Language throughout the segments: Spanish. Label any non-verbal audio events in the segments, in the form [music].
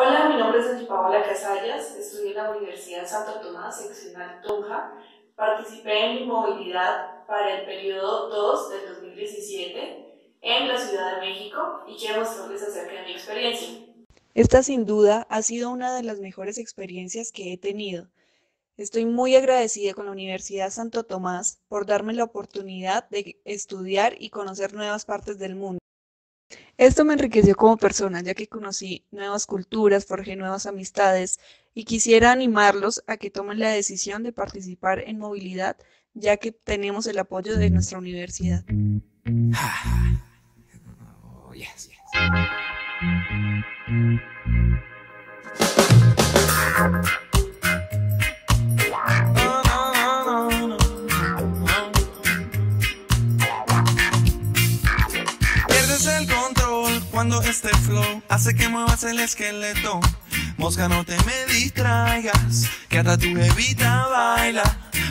Hola, mi nombre es Paola Casallas, estudio en la Universidad Santo Tomás, seccional Tunja. Participé en mi movilidad para el periodo 2 del 2017 en la Ciudad de México y quiero mostrarles acerca de mi experiencia. Esta sin duda ha sido una de las mejores experiencias que he tenido. Estoy muy agradecida con la Universidad Santo Tomás por darme la oportunidad de estudiar y conocer nuevas partes del mundo. Esto me enriqueció como persona, ya que conocí nuevas culturas, forjé nuevas amistades y quisiera animarlos a que tomen la decisión de participar en movilidad, ya que tenemos el apoyo de nuestra universidad. Oh, yes, yes. Cuando este flow hace que muevas el esqueleto. Mosca, no te me distraigas, que hasta tu bebita baila.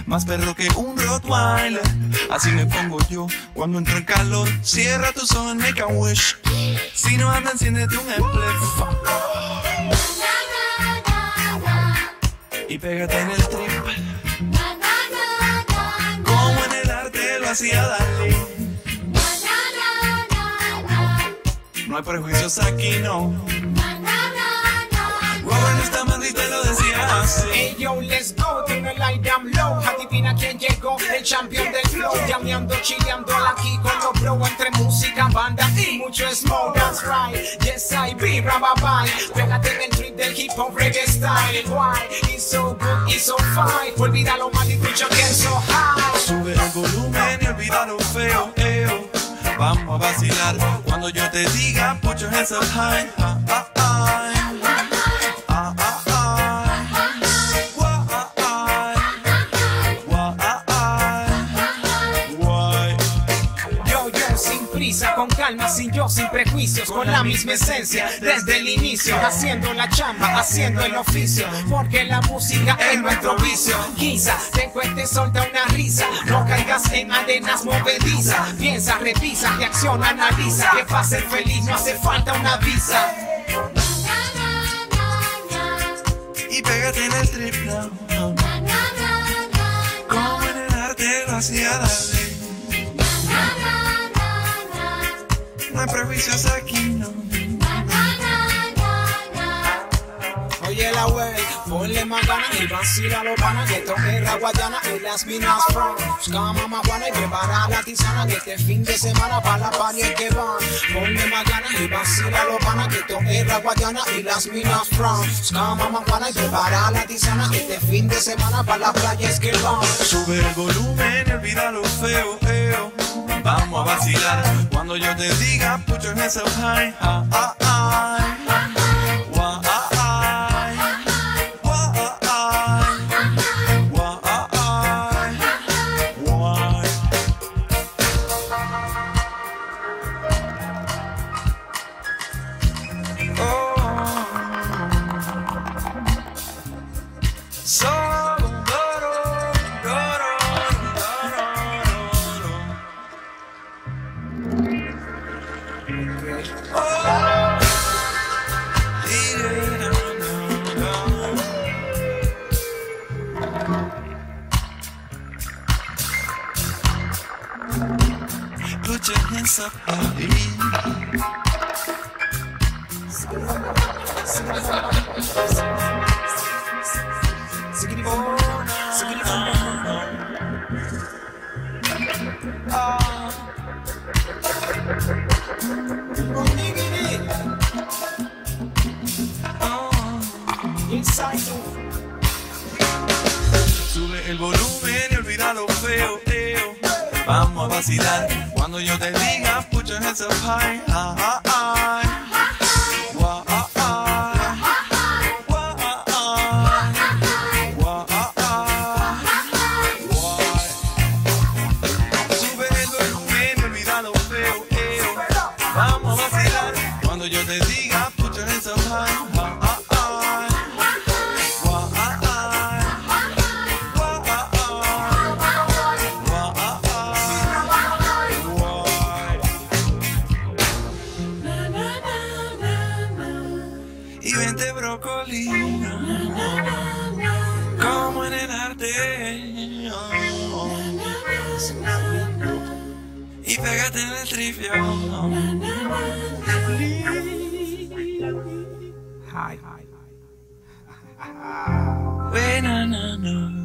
Más perro que un Rottweiler. Así me pongo yo cuando entra el calor. Cierra tus ojos, make a wish. Si no anda, enciéndete un spliff. Y pégate en el trip. Como en el arte lo hacía Dalí. No hay prejuicios aquí, no. Robert está y te lo decía así. Hey yo, let's go, tengo el aire I'm low. Adivina quién llegó, el champion del flow. Llameando, chileando aquí con los bro Entre música, banda y mucho smoke. That's right, yes I be, bye bye Pégate en el trip del hip hop reggae style. Why, it's so good, it's so fine. Olvida lo mal y escucha que es so high. Sube el volumen y olvida lo feo, eo. Vamos a vacilar yo te diga put your hands up high. Ah, ah. Ah, calma, sin yo, sin prejuicios, con la misma esencia desde el inicio, haciendo la chamba, haciendo el oficio, porque la música es nuestro vicio. Quizás te cueste solta una risa, no caigas en arenas movedizas, piensa, revisa, reacciona, analiza, que para ser feliz no hace falta una visa. Y pégate en el trip now. Como en el arte lo hacía No hay prejuicios aquí, no. Oye la wey, ponle más ganas y vacila los panas que toque la guayana y las minas from. Busca mamá Juana y prepara la tisana que este fin de semana para la party es que van. Ponle más ganas y vacila los panas que toque la guayana y las minas from. Busca mamá Juana y prepara la tisana que este fin de semana para la playa es que van. Sube el volumen y olvida lo feo, eo. Vamos a vacilar. Cuando yo te diga put your hands up high. Ah, ah, ah. Wah, Put your hands up, Sube el volumen y olvida lo feo, eo. Vamos a vacilar cuando yo te diga put your hands up high. Ah, ah, ah. Brócoli. Como en el arte. Y pégate en el trifio. Buena, [laughs] no, no.